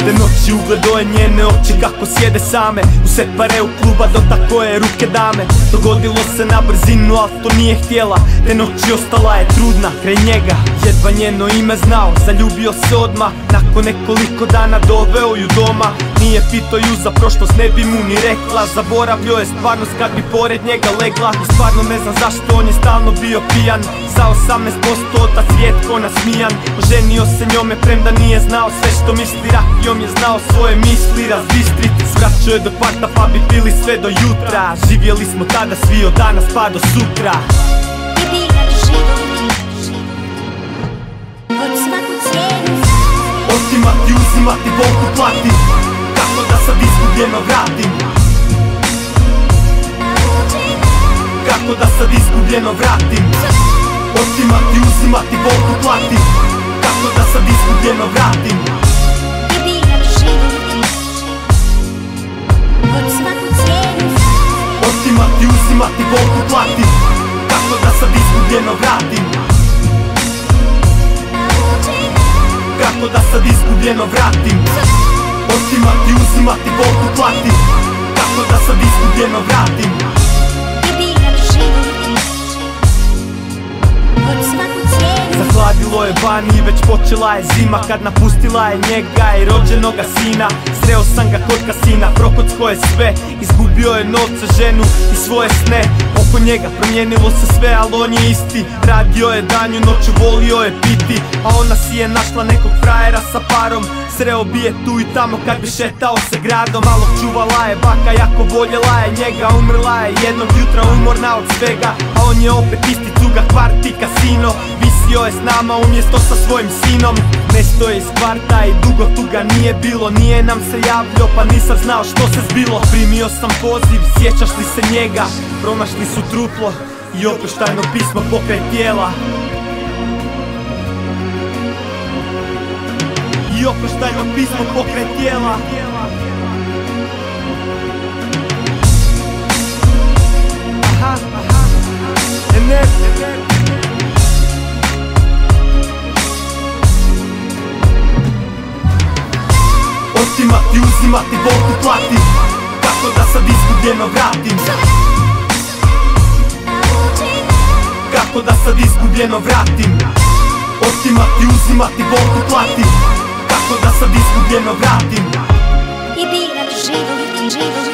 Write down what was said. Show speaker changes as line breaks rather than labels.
Znači ugledo je njene oči kako sjede same. U set pare u kluba do tako je ruke dame. Dogodilo se na brzinu, al to nije htjela. Te noći ostala je trudna kraj njega Jedva njeno ime znao, zaljubio se odmah Nakon nekoliko dana doveo ju doma Nije pito ju za prošlost, ne bi mu ni rekla. Zaboravljio je stvarnost kad bi pored njega legla. I stvarno ne znam zašto on je stalno bio pijan. Za 18% otac rijetko nasmijan. Oženio se njome premda nije znao sve što misli. Rakijom je znao svoje misli razbistrit Svraćao je do parta pa bi pili sve do jutra. Živjeli smo tada svi od danas pa do sutra. Otimati, uzimati, volku plati da sad izgubljeno vratim. Kako da sad izgubljeno vratim? Otimati, uzimati, volku plati. Kako da sad izgubljeno vratim? Otimati, uzimati, volku plati. Kako da sad izgubljeno vratim? Kako da sad izgubljeno vratim Otimati, uzimati, volku plati Kako da sad izgubljeno vratim. Zahladilo je vani i već počela je zima. Kad napustila je njega i rođenoga sina. Sreo sam ga kod kasina, prokocko je sve. Izgubio je novce, ženu i svoje sne Oko njega promijenilo se sve, ali on je isti. Radio je danju, noću volio je piti A ona si je našla nekog frajera sa parom. Sreo bi je tu i tamo kad bi šetao se gradom Malo čuvala je baka, jako voljela je njega Umrla je jednog jutra umorna od svega A on je opet isti cuga, kvarti, kasino. Visio je s nama umjesto sa svojim sinom. Nesto je iz kvarta i dugo tu ga nije bilo. Nije nam se javljao pa nisam znao što se zbilo. Primio sam poziv, sjećaš li se njega? Pronašli su truplo i oproštajno pismo pokraj tijela. I oproštajno pismo pokraj tijela Uzimati, uzimati, Bogu plati. Kako da sad izgubljeno vratim. Kako da sad izgubljeno vratim? Otimati, uzimati, Bogu plati. Kako da sad izgubljeno vratim? I biram život, život